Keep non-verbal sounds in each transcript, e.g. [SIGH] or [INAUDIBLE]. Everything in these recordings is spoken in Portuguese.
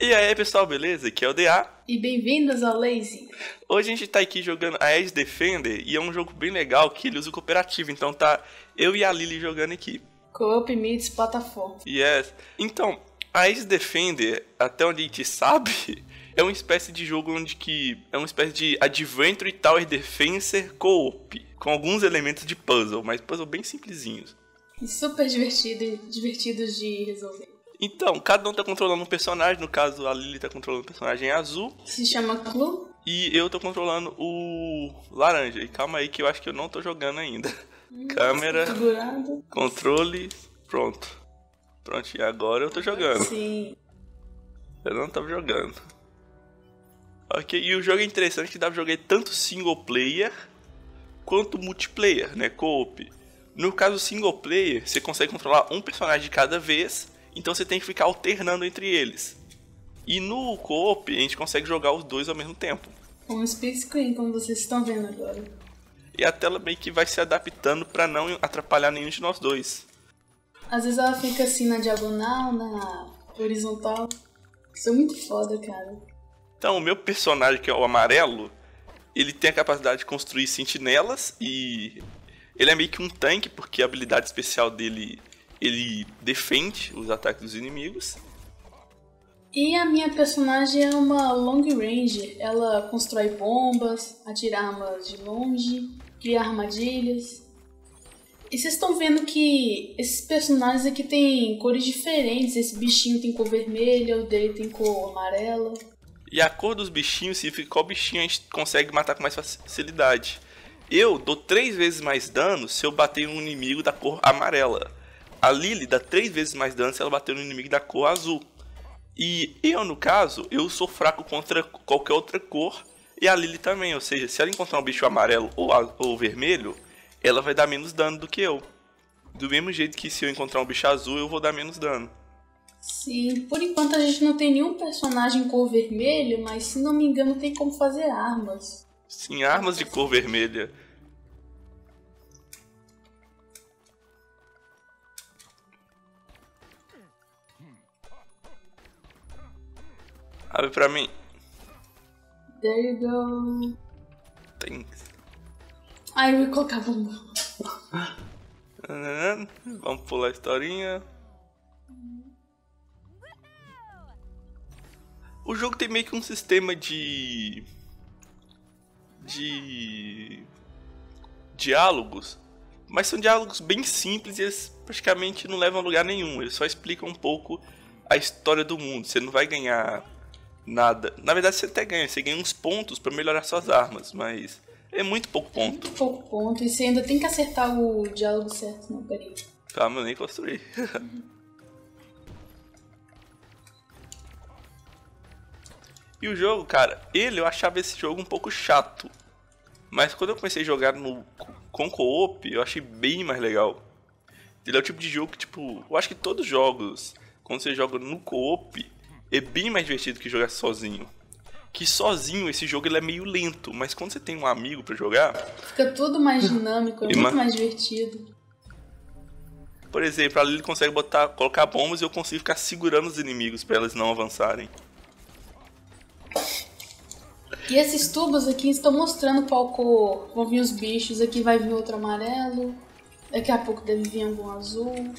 E aí pessoal, beleza? Aqui é o DA. E bem-vindos ao Lazy. Hoje a gente tá aqui jogando a Edge Defender e é um jogo bem legal que ele usa o cooperativo, então tá eu e a Lily jogando aqui. Co-op meets plataforma. Yes. Então, a Edge Defender, até onde a gente sabe, [LAUGHS] é uma espécie de jogo onde que é uma espécie de Adventure Tower Defense co-op, com alguns elementos de puzzle, mas puzzle bem simplesinhos. E super divertido, divertidos de resolver. Então, cada um tá controlando um personagem, no caso a Lily tá controlando o personagem azul. Se chama Clue. E eu tô controlando o laranja. E calma aí que eu acho que eu não tô jogando ainda. Câmera, Configurado. controle, pronto. Pronto, e agora eu tô jogando. Sim. Eu não tava jogando. Ok, e o jogo é interessante que dá pra jogar tanto single player quanto multiplayer, né? Co-op. No caso single player, você consegue controlar um personagem de cada vez, então você tem que ficar alternando entre eles. E no co-op, a gente consegue jogar os dois ao mesmo tempo. Um split screen, como vocês estão vendo agora. E a tela meio que vai se adaptando pra não atrapalhar nenhum de nós dois. Às vezes ela fica assim na diagonal, na horizontal. Isso é muito foda, cara. Então, o meu personagem, que é o amarelo, ele tem a capacidade de construir sentinelas e ele é meio que um tanque, porque a habilidade especial dele ele defende os ataques dos inimigos. E a minha personagem é uma long range. Ela constrói bombas, atira armas de longe, cria armadilhas. E vocês estão vendo que esses personagens aqui têm cores diferentes. Esse bichinho tem cor vermelha, o dele tem cor amarela. E a cor dos bichinhos significa qual bichinho a gente consegue matar com mais facilidade. Eu dou três vezes mais dano se eu bater um inimigo da cor amarela. A Lily dá três vezes mais dano se ela bater no inimigo da cor azul. E eu, no caso, eu sou fraco contra qualquer outra cor. E a Lily também, ou seja, se ela encontrar um bicho amarelo ou, ou vermelho, ela vai dar menos dano do que eu. Do mesmo jeito que se eu encontrar um bicho azul, eu vou dar menos dano. Sim, por enquanto a gente não tem nenhum personagem cor vermelho, mas se não me engano tem como fazer armas. Sim, armas de cor vermelha. Abre pra mim. There you go. Thanks. Ai, eu ia colocar bomba. [LAUGHS] Vamos pular a historinha. O jogo tem meio que um sistema de. de. diálogos. Mas são diálogos bem simples e eles praticamente não levam a lugar nenhum. Eles só explicam um pouco a história do mundo. Você não vai ganhar nada. Na verdade, você até ganha. Você ganha uns pontos pra melhorar suas armas, mas é muito pouco ponto. Muito pouco ponto. E você ainda tem que acertar o diálogo certo. Não, peraí. Calma, eu nem construí. [LAUGHS] e o jogo, cara, ele eu achava esse jogo um pouco chato. Mas quando eu comecei a jogar no, com co-op, eu achei bem mais legal. Ele é o tipo de jogo que, tipo, eu acho que todos os jogos, quando você joga no co-op, é bem mais divertido que jogar sozinho. Que sozinho esse jogo ele é meio lento, mas quando você tem um amigo pra jogar, Fica tudo mais dinâmico, é muito ma- mais divertido. Por exemplo, ali ele consegue botar, colocar bombas e eu consigo ficar segurando os inimigos pra eles não avançarem. E esses tubos aqui estão mostrando qual cor vão vir os bichos. Aqui vai vir outro amarelo. Daqui a pouco deve vir algum azul.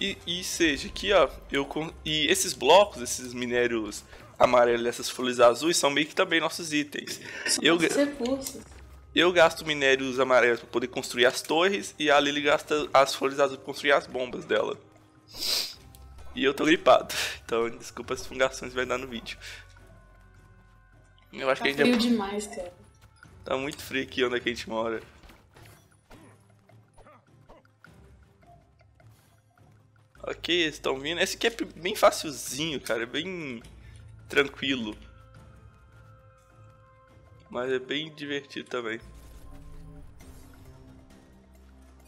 E, e seja, aqui ó, eu e esses blocos, esses minérios amarelos, essas folhas azuis são meio que também nossos itens. Eu, Nossos ga- recursos. eu gasto minérios amarelos para poder construir as torres e a Lily gasta as folhas azuis para construir as bombas dela. E eu tô gripado, [LAUGHS] então desculpa as fungações vai dar no vídeo. Eu acho Tá que a gente frio é demais, cara. Tá muito frio aqui onde é que a gente mora. Ok, estão vindo. Esse aqui é bem facilzinho, cara. É bem tranquilo. Mas é bem divertido também.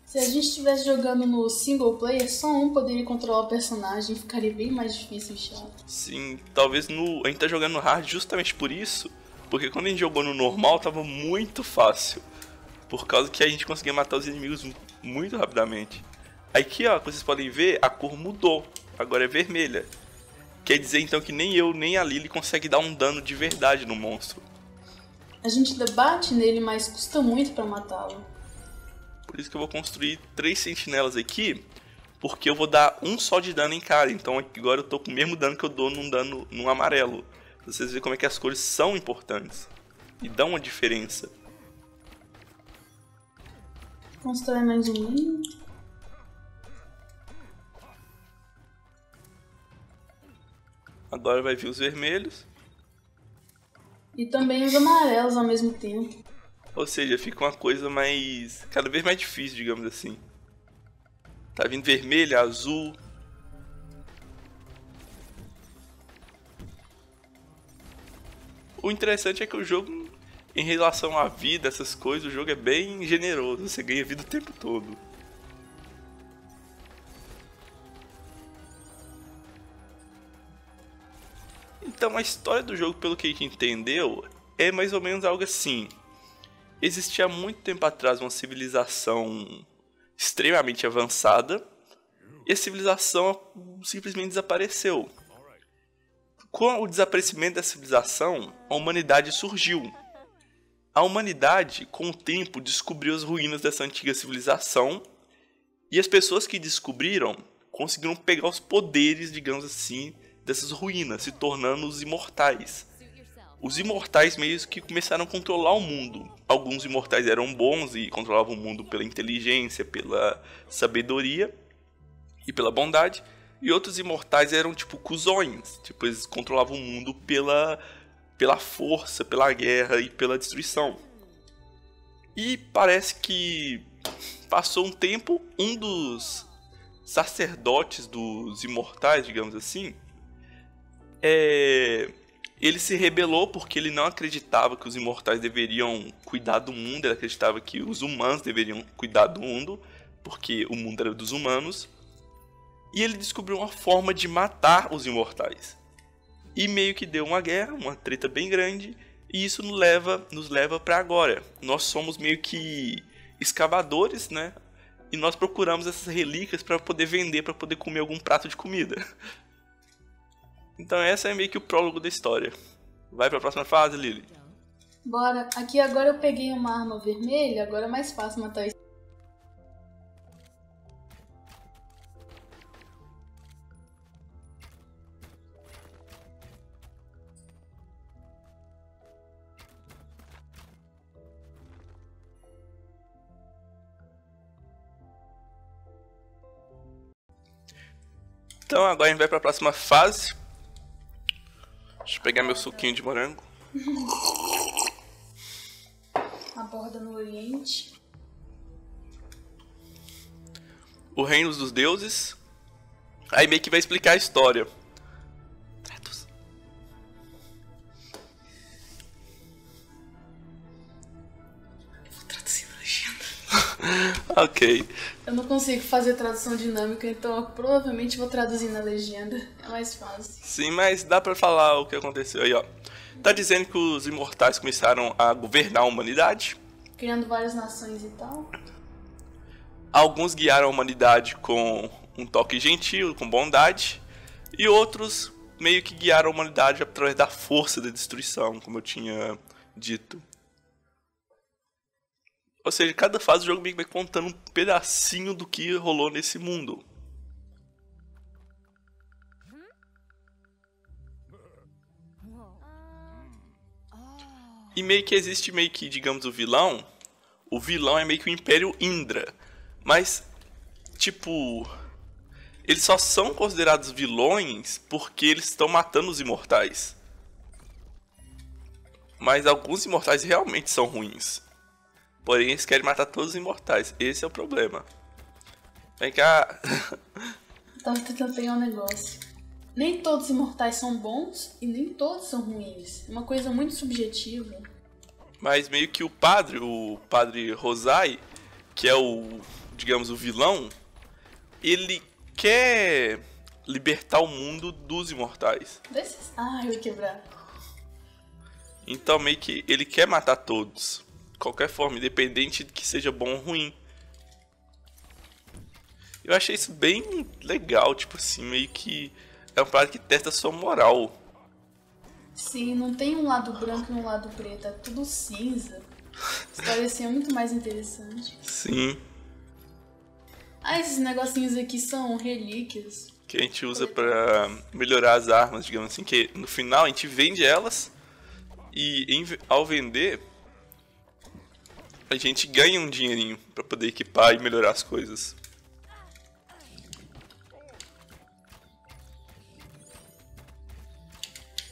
Se a gente estivesse jogando no single player, só um poderia controlar o personagem. Ficaria bem mais difícil e chato. Sim, talvez no. A gente tá jogando no hard justamente por isso. Porque quando a gente jogou no normal tava muito fácil. Por causa que a gente conseguia matar os inimigos mu- muito rapidamente. Aqui, ó, como vocês podem ver, a cor mudou. agora é vermelha. Quer dizer então que nem eu nem a Lily consegue dar um dano de verdade no monstro. A gente debate nele, mas custa muito para matá-lo. Por isso que eu vou construir três sentinelas aqui, porque eu vou dar um só de dano em cada. Então agora eu tô com o mesmo dano que eu dou num dano num amarelo. Pra vocês verem como é que as cores são importantes e dão uma diferença. Constrói mais um Agora vai vir os vermelhos. E também os amarelos ao mesmo tempo. Ou seja, fica uma coisa mais. cada vez mais difícil, digamos assim. Tá vindo vermelho, azul. O interessante é que o jogo, em relação à vida, essas coisas, o jogo é bem generoso. Você ganha vida o tempo todo. Então a história do jogo, pelo que a gente entendeu, é mais ou menos algo assim. Existia muito tempo atrás uma civilização extremamente avançada e a civilização simplesmente desapareceu. Com o desaparecimento da civilização, a humanidade surgiu. A humanidade, com o tempo, descobriu as ruínas dessa antiga civilização e as pessoas que descobriram conseguiram pegar os poderes, digamos assim, dessas ruínas, se tornando os imortais. Os imortais meio que começaram a controlar o mundo. Alguns imortais eram bons e controlavam o mundo pela inteligência, pela sabedoria e pela bondade. E outros imortais eram tipo cuzões, tipo eles controlavam o mundo pela pela força, pela guerra e pela destruição. E parece que passou um tempo, um dos sacerdotes dos imortais, digamos assim, é, ele se rebelou porque ele não acreditava que os imortais deveriam cuidar do mundo, ele acreditava que os humanos deveriam cuidar do mundo, porque o mundo era dos humanos. E ele descobriu uma forma de matar os imortais. E meio que deu uma guerra, uma treta bem grande, e isso nos leva, nos leva para agora. Nós somos meio que escavadores, né? E nós procuramos essas relíquias para poder vender, para poder comer algum prato de comida. [LAUGHS] Então essa é meio que o prólogo da história. Vai para a próxima fase, Lily. Bora. Aqui agora eu peguei uma arma vermelha, agora é mais fácil matar isso. Então agora a gente vai para a próxima fase. Deixa eu pegar meu suquinho de morango. A borda no Oriente. O Reino dos Deuses. Aí meio que vai explicar a história. [LAUGHS] ok. Eu não consigo fazer tradução dinâmica, então provavelmente vou traduzir na legenda. É mais fácil. Sim, mas dá pra falar o que aconteceu aí, ó. Tá dizendo que os imortais começaram a governar a humanidade. Criando várias nações e tal. Alguns guiaram a humanidade com um toque gentil, com bondade. E outros meio que guiaram a humanidade através da força da destruição, como eu tinha dito. Ou seja, cada fase do jogo meio que vai contando um pedacinho do que rolou nesse mundo. E meio que existe meio que, digamos, o vilão. O vilão é meio que o Império Indra. Mas, tipo. Eles só são considerados vilões porque eles estão matando os imortais. Mas alguns imortais realmente são ruins. Porém, eles querem matar todos os imortais. Esse é o problema. Vem cá. Tava tentando pegar um negócio. Nem todos os imortais são bons e nem todos são ruins. É uma coisa muito subjetiva. Mas meio que o padre, o padre Rosai, que é o, digamos, o vilão, ele quer libertar o mundo dos imortais. Desses... Ah, eu ia quebrar. Então meio que ele quer matar todos. Qualquer forma, independente de que seja bom ou ruim. Eu achei isso bem legal, tipo assim, meio que é um parada que testa a sua moral. Sim, não tem um lado branco e um lado preto, é tudo cinza. Isso parecia muito mais interessante. Sim. Ah, esses negocinhos aqui são relíquias. Que a gente usa pra melhorar as armas, digamos assim, que no final a gente vende elas e em, ao vender a gente ganha um dinheirinho pra poder equipar e melhorar as coisas.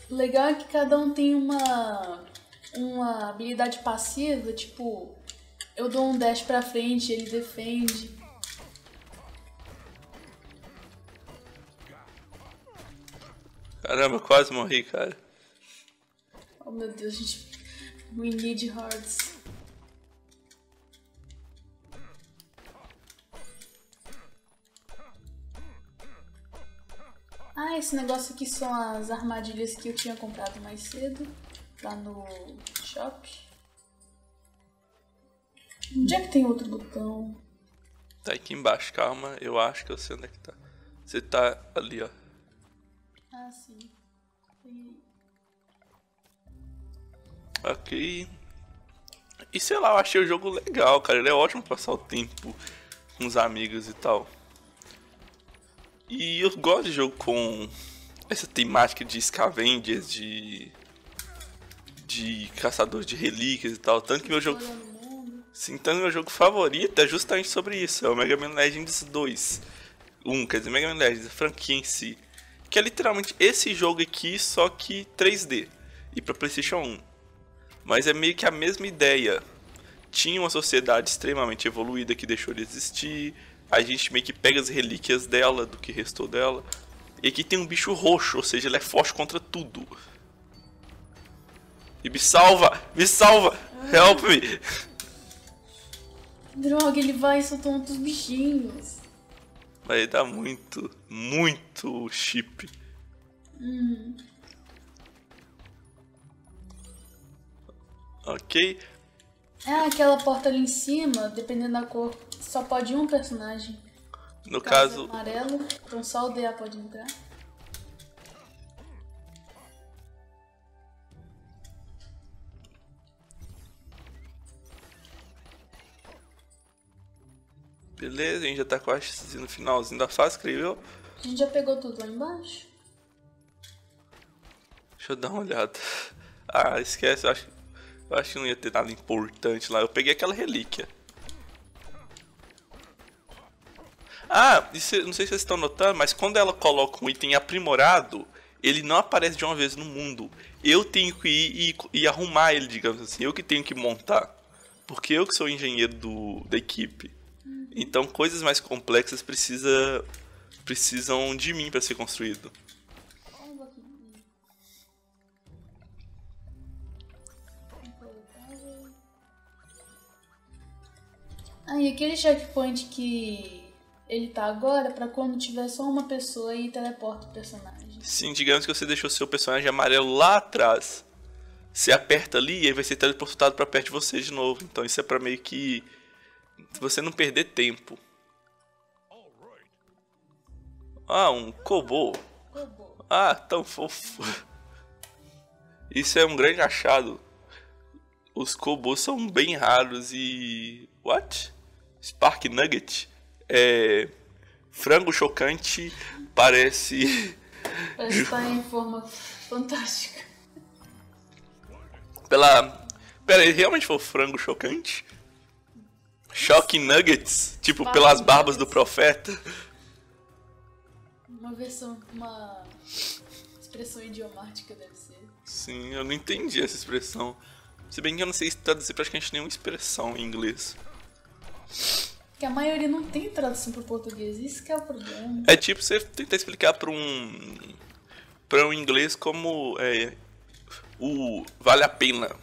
O legal é que cada um tem uma uma habilidade passiva, tipo, eu dou um dash pra frente, ele defende. Caramba, quase morri, cara. Oh meu Deus, gente. We need hearts. Ah, esse negócio aqui são as armadilhas que eu tinha comprado mais cedo lá no shop. Onde é que tem outro botão? Tá aqui embaixo, calma, eu acho que eu sei onde é que tá. Você tá ali, ó. Ah, sim. E... Ok. E sei lá, eu achei o jogo legal, cara. Ele é ótimo pra passar o tempo com os amigos e tal. E eu gosto de jogo com essa temática de scavengers, de. de caçadores de relíquias e tal. Tanto que meu jogo. Sim, tanto meu jogo favorito é justamente sobre isso. É o Mega Man Legends 2. 1, quer dizer, Mega Man Legends, a franquia em si. Que é literalmente esse jogo aqui, só que 3D. E pra PlayStation 1. Mas é meio que a mesma ideia. Tinha uma sociedade extremamente evoluída que deixou de existir. A gente meio que pega as relíquias dela, do que restou dela. E aqui tem um bicho roxo, ou seja, ele é forte contra tudo. E me salva! Me salva! Help me! [LAUGHS] Droga, ele vai soltando outros bichinhos. Vai dar muito, muito chip. Hum. Ok. Ah, aquela porta ali em cima, dependendo da cor, só pode um personagem. No caso, amarelo, então só o DA pode entrar. beleza, a gente já tá quase no finalzinho da fase, creio eu. A gente já pegou tudo lá embaixo? Deixa eu dar uma olhada. Ah, esquece, eu acho, eu acho que não ia ter nada importante lá. Eu peguei aquela relíquia. Ah, isso, não sei se vocês estão notando, mas quando ela coloca um item aprimorado, ele não aparece de uma vez no mundo. Eu tenho que ir e, e arrumar ele, digamos assim. Eu que tenho que montar. Porque eu que sou o engenheiro do, da equipe. Então coisas mais complexas precisa, precisam de mim para ser construído. Ah, e aquele checkpoint que ele tá agora, pra quando tiver só uma pessoa e teleporta o personagem. Sim, digamos que você deixou seu personagem amarelo lá atrás. Você aperta ali e ele vai ser teleportado para perto de você de novo. Então isso é para meio que você não perder tempo. Ah, um Kobo. Ah, tão fofo. Isso é um grande achado. Os Kobos são bem raros e. What? Spark Nugget? É. Frango chocante parece. Parece estar em forma fantástica. Pela. Pera, ele realmente foi frango chocante? Choque Nuggets, tipo Spark pelas barbas Nuggets. do profeta. Uma versão, uma expressão idiomática deve ser. Sim, eu não entendi essa expressão. Se bem que eu não sei traduzir praticamente nenhuma expressão em inglês. Que a maioria não tem tradução para português, isso que é o problema. É tipo você tentar explicar para um para um inglês como é, o vale a pena.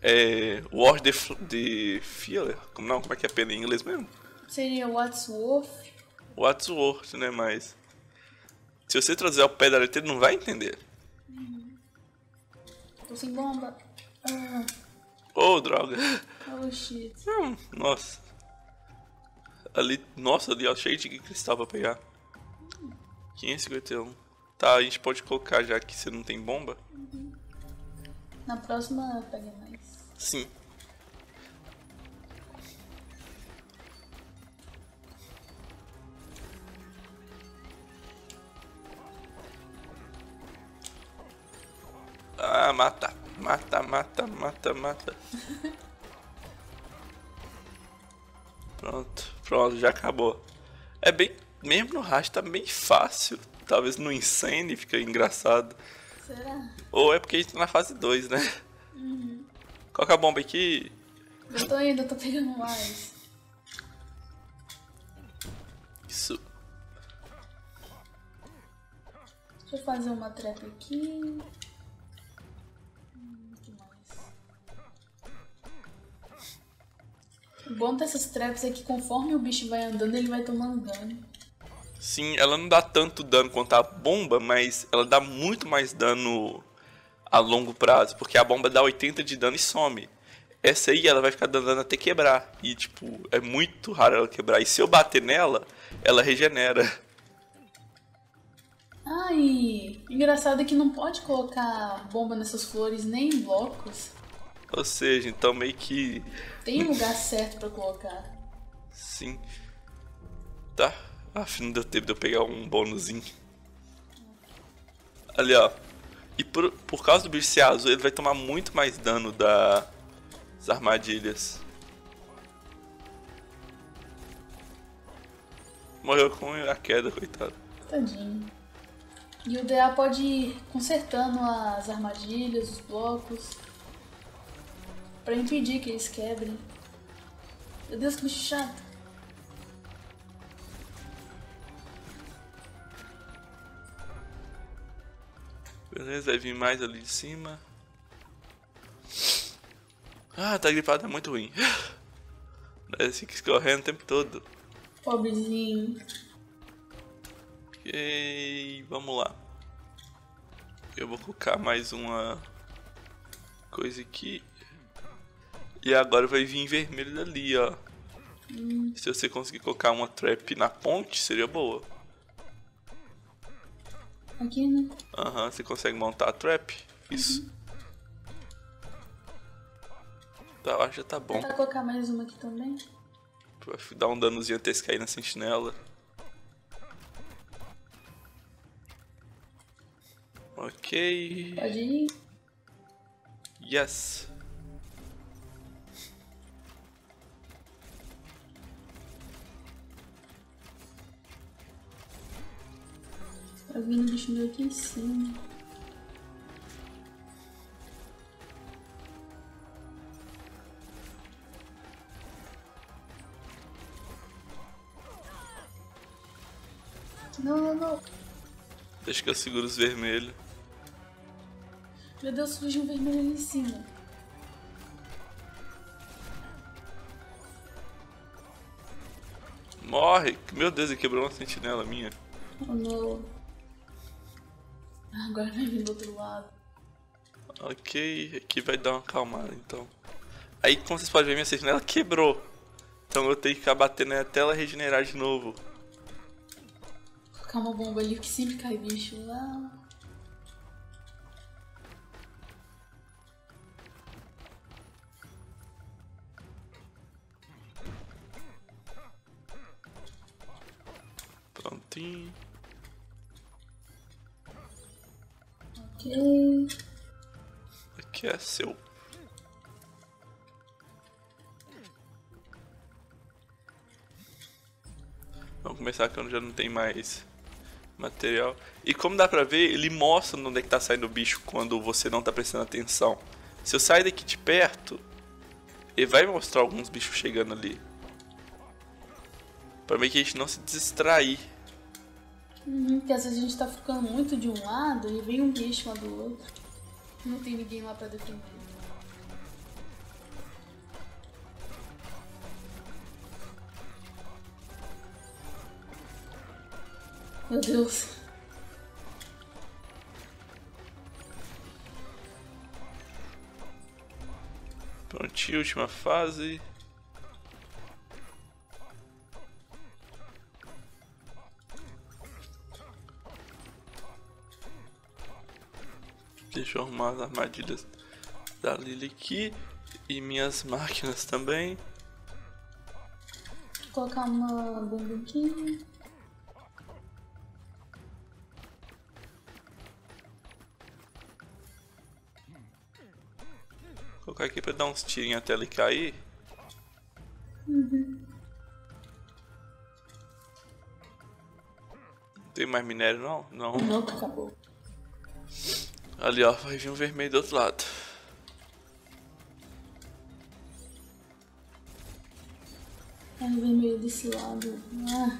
É, worth the, the fear, como não, como é que é pena em inglês mesmo? Seria What's Worth? What's worth, né, mas se você traduzir ao pé da letra, ele não vai entender. Tô sem bomba. Ah, Oh, droga. oh shit. Hum, nossa. Ali, nossa, ali ó, cheio de cristal pra pegar. 551. Tá, a gente pode colocar já que você não tem bomba. Na próxima pega mais. Sim. Ah, mata. Mata, mata, mata, mata. Pronto, pronto, já acabou. É bem. Mesmo no Rush tá bem fácil. Talvez no Insane fica engraçado. Será? Ou é porque a gente tá na fase 2, né? Uhum. Coloca a bomba aqui. Eu tô indo, eu tô pegando mais. Isso. Deixa eu fazer uma trap aqui. O bom dessas traps é que conforme o bicho vai andando, ele vai tomando dano. Sim, ela não dá tanto dano quanto a bomba, mas ela dá muito mais dano a longo prazo, porque a bomba dá 80 de dano e some. Essa aí ela vai ficar dando dano até quebrar. E tipo, é muito raro ela quebrar. E se eu bater nela, ela regenera. Ai, engraçado é que não pode colocar bomba nessas flores nem em blocos. Ou seja, então meio que. Tem um lugar certo pra colocar. Sim. Tá. Aff, não deu tempo de eu pegar um bônusinho. Ali, ó. E por, por causa do bicho ser azul, ele vai tomar muito mais dano da, das armadilhas. Morreu com a queda, coitado. Tadinho. E o DA pode ir consertando as armadilhas, os blocos. Pra impedir que eles quebrem. Meu Deus, que bicho chato. Beleza, vai vir mais ali de cima. Ah, tá gripado, é muito ruim. Parece que escorrendo o tempo todo. Pobrezinho. Ok, vamos lá. Eu vou colocar mais uma coisa aqui. E agora vai vir vermelho dali, ó. Hum, Se você conseguir colocar uma trap na ponte, seria boa. aqui, né? Aham, você consegue montar a trap? Isso. Tá, eu acho que já tá bom. Tentar colocar mais uma aqui também. Vai dar um danozinho até se cair na sentinela. Ok. Pode ir. Yes. Tá vindo bicho meu aqui em cima. Não, não, não. Deixa que eu seguro os vermelhos. Meu Deus, surgiu um vermelho ali em cima. Morre! Meu Deus, ele quebrou uma sentinela minha. Oh, não. Ah, Agora vai vir do outro lado. Ok, aqui vai dar uma acalmada então. Aí, como vocês podem ver, minha sentinela quebrou. Então eu tenho que ficar batendo até ela regenerar de novo. Vou colocar uma bomba ali que sempre cai bicho lá. Prontinho. Aqui é seu. Vamos começar quando já não tem mais material. E como dá pra ver, ele mostra onde é que tá saindo o bicho quando você não tá prestando atenção. Se eu sair daqui de perto, ele vai mostrar alguns bichos chegando ali. Pra meio que a gente não se distrair. Uhum, porque às vezes a gente tá ficando muito de um lado e vem um bicho do outro. Não tem ninguém lá pra defender. Meu Deus. Prontinho, última fase. Deixa eu arrumar as armadilhas da Lily aqui. E minhas máquinas também. Vou colocar uma bombuquinha. Vou colocar aqui pra dar uns tirinhos até ele cair. Uhum. Não tem mais minério não? Não. Não, acabou. Ali ó, vai vir um vermelho do outro lado. É vermelho desse lado. Ah.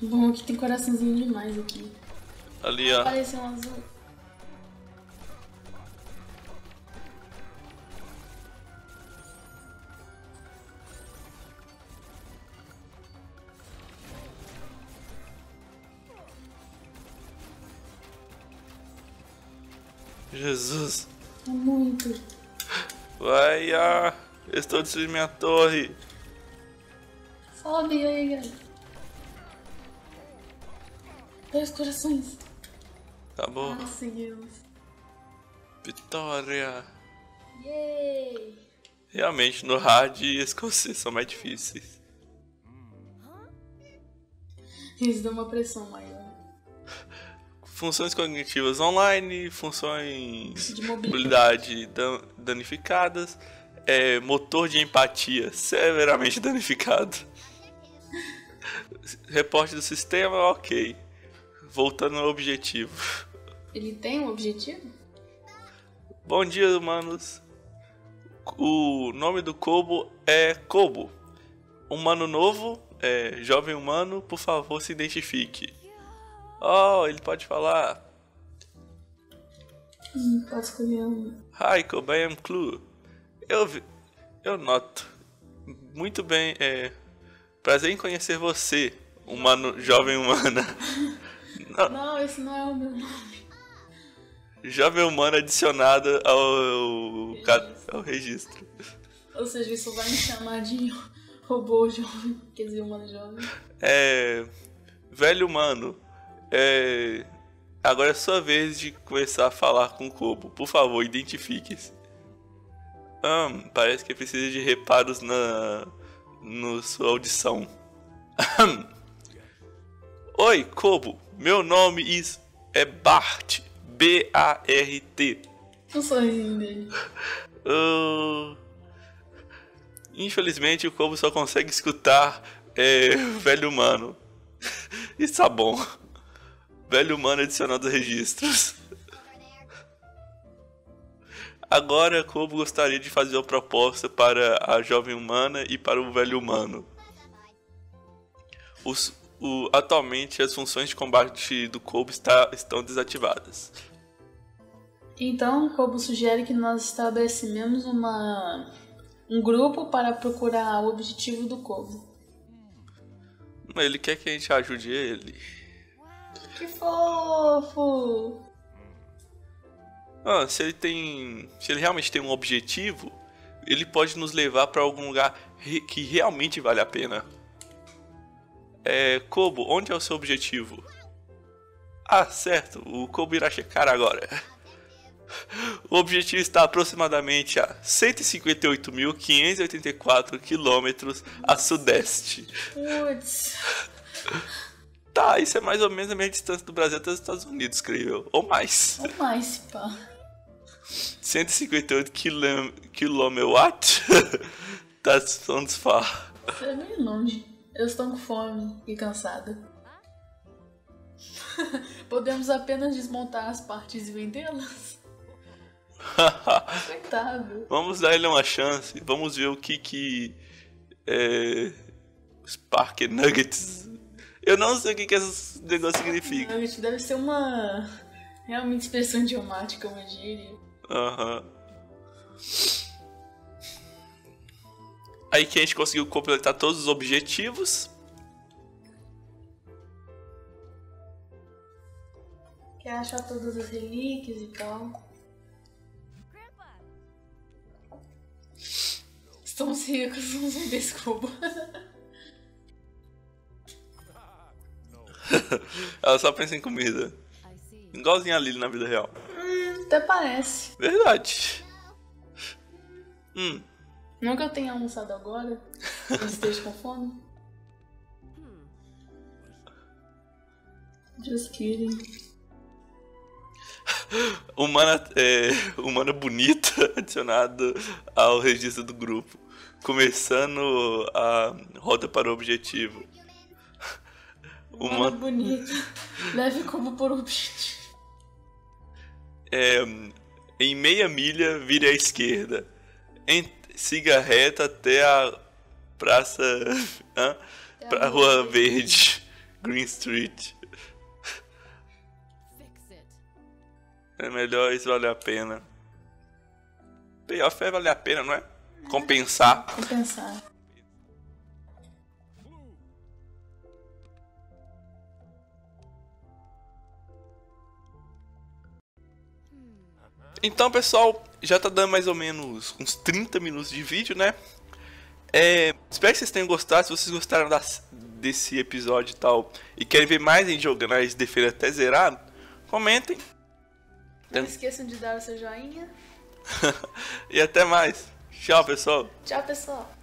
Bom, aqui tem coraçãozinho demais aqui. Ali ó. Apareceu um azul. Jesus. É muito. Vai, ah, estou destruindo minha torre. Sobe aí, galera. Dois corações. Acabou. Conseguimos. Vitória. Yay! Realmente, no hard e escocês são mais difíceis. Eles dão uma pressão maior. Funções cognitivas online, funções De mobilidade. mobilidade dan- danificadas, é, motor de empatia severamente [LAUGHS] danificado. Reporte do sistema, ok. Voltando ao objetivo. Ele tem um objetivo? Bom dia, humanos. O nome do Kobo é Kobo. Humano novo, é, jovem humano, por favor, se identifique. Oh, ele pode falar. Hum, pode escolher um. Hi, Kobo, I am Clue. Eu, vi- eu noto. Muito bem, é. Prazer em conhecer você, humano, jovem humana. [LAUGHS] Não, Não, esse não é o meu nome. jovem humana adicionada ao, ca- ao registro. Ou seja, isso vai me chamar de robô jovem. Quer dizer, humano jovem. É. Velho humano. É. Agora é sua vez de começar a falar com o Kobo. Por favor, identifique-se. Hum, parece que precisa de reparos na. no sua audição. Oi, Kobo. Meu nome is- é Bart. B-A-R-T. O sorrisinho dele. [LAUGHS] Ah, Infelizmente o Kobo só consegue escutar é, velho humano. [LAUGHS] Isso tá bom. Velho humano adicionado aos registros. Agora Kobo gostaria de fazer uma proposta para a jovem humana e para o velho humano. Os- o- atualmente as funções de combate do Kobo está- estão desativadas. Então, o Kobo sugere que nós estabelecemos uma, um grupo para procurar o objetivo do Kobo. Ele quer que a gente ajude ele. Que fofo! Ah, se ele tem. Se ele realmente tem um objetivo, ele pode nos levar para algum lugar que realmente vale a pena. É. Kobo, onde é o seu objetivo? Ah, certo, o Kobo irá checar agora. [LAUGHS] O objetivo está aproximadamente a 158.584 quilômetros a sudeste. Putz, [LAUGHS] Tá, isso é mais ou menos a mesma distância do Brasil até os Estados Unidos, creio eu. Ou mais. ou mais, pá. 158 km quilômetros [LAUGHS] tá são desfar. Isso é bem longe. Eu estou com fome e cansada. [LAUGHS] Podemos apenas desmontar as partes e vendê-las? [LAUGHS] Coitado. Vamos dar ele uma chance. Vamos ver o que que é, Spark Nuggets. Eu não sei o que que esse negócio significa. Nugget deve ser uma. Realmente expressão idiomática, uma gíria. Aham. Aí que a gente conseguiu completar todos os objetivos. Quer achar todas as relíquias e tal. Estamos ricos, não usem desculpa. [LAUGHS] [LAUGHS] Ela só pensa em comida. Igualzinha a Lily na vida real. Hum, até parece. Verdade. Hum. Não que eu tenha almoçado agora, eu esteja com fome. Just kidding. [LAUGHS] Humana, é, humana bonita [LAUGHS] adicionado ao registro do grupo. Começando a roda para o objetivo. Humana bonita. Leve como por objetivo. É, em meia milha, vire à esquerda. Em, siga reta até a praça. [LAUGHS] Hã? Pra Rua Verde. [LAUGHS] Green Street. É melhor isso valer a pena. Payoff é valer a pena, não é? Compensar. Compensar. Então, pessoal, já tá dando mais ou menos uns 30 minutos de vídeo, né? É, espero que vocês tenham gostado. Se vocês gostaram das, desse episódio e tal, e querem ver mais em jogando a defesa até zerado, comentem. Não esqueçam de dar o seu joinha. [LAUGHS] e até mais. Tchau, pessoal. Tchau, pessoal.